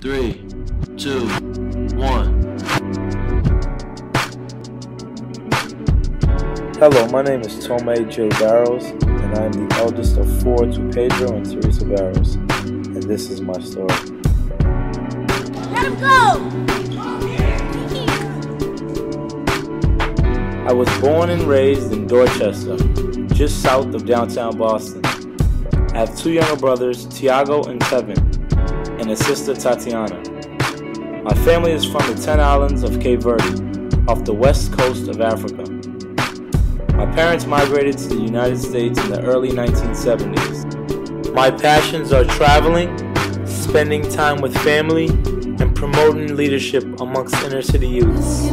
Three, two, one. Hello, my name is Tome J. Barros, and I am the eldest of four to Pedro and Teresa Barros, and this is my story. Let him go! I was born and raised in Dorchester, just south of downtown Boston. I have two younger brothers, Tiago and Tevin, and a sister, Tatiana. My family is from the Ten Islands of Cape Verde, off the west coast of Africa. My parents migrated to the United States in the early 1970s. My passions are traveling, spending time with family, and promoting leadership amongst inner city youths.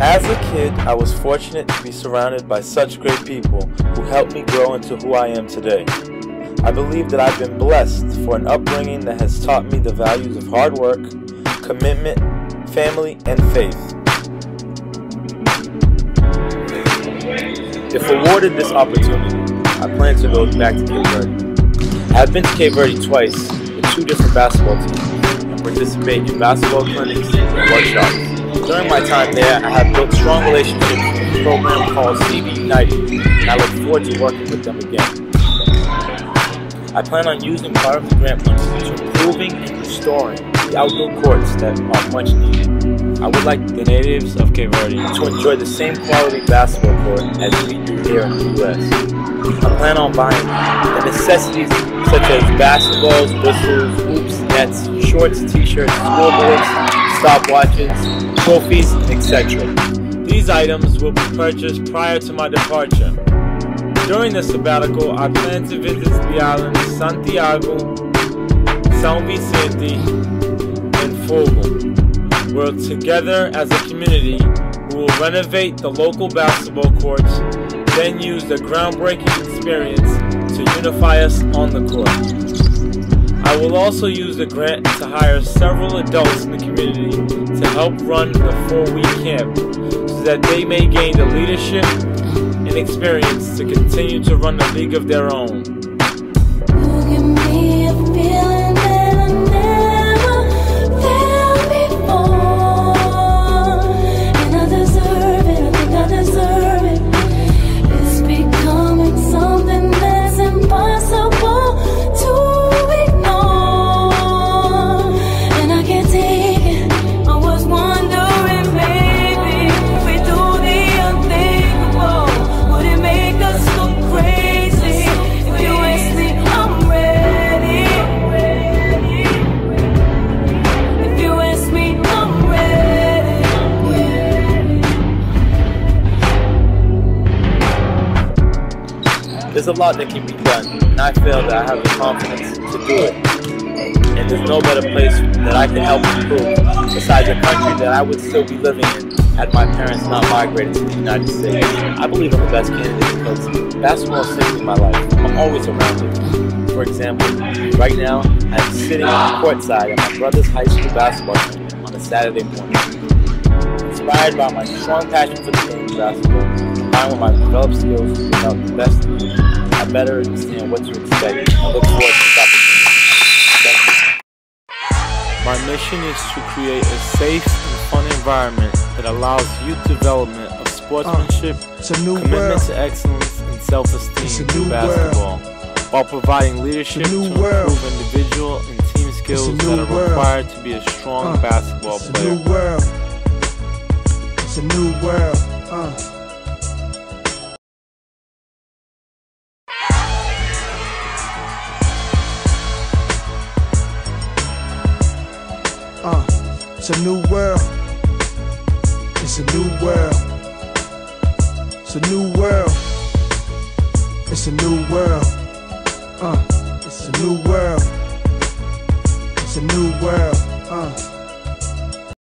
As a kid, I was fortunate to be surrounded by such great people who helped me grow into who I am today. I believe that I've been blessed for an upbringing that has taught me the values of hard work, commitment, family, and faith. If awarded this opportunity, I plan to go back to Cape Verde. I've been to Cape Verde twice with two different basketball teams and participated in basketball clinics and workshops. During my time there, I have built strong relationships with a program called CV United, and I look forward to working with them again. I plan on using part of the grant money to improving and restoring the outdoor courts that are much needed. I would like the natives of Cape Verde to enjoy the same quality basketball court as we do here in the U.S. I plan on buying the necessities such as basketballs, whistles, hoops, nets, shorts, t-shirts, scoreboards, stopwatches, trophies, etc. These items will be purchased prior to my departure. During the sabbatical, I plan to visit the islands Santiago, São Vicente, and Fogo, where together as a community, we will renovate the local basketball courts, then use the groundbreaking experience to unify us on the court. I will also use the grant to hire several adults in the community to help run the four-week camp so that they may gain the leadership and experience to continue to run a league of their own. A lot that can be done, and I feel that I have the confidence to do it. And there's no better place that I can help improve besides a country that I would still be living in had my parents not migrated to the United States. I believe I'm the best candidate because basketball is simply my life. I'm always around it. For example, right now, I'm sitting on the court side at my brother's high school basketball game on a Saturday morning. Inspired by my strong passion for the game of basketball, combined with my developed skills to out the best in me, I better understand what to expect and look forward to this opportunity. Thank you. My mission is to create a safe and fun environment that allows youth development of sportsmanship, It's new commitment world. to excellence, and self-esteem a through new basketball, while providing leadership new to world. improve individual and team skills that are world. required to be a strong Uh, basketball It's a player. new world. It's a new Uh, it's a new world. It's a new world. It's a new world. It's a new world. Uh, it's a new world.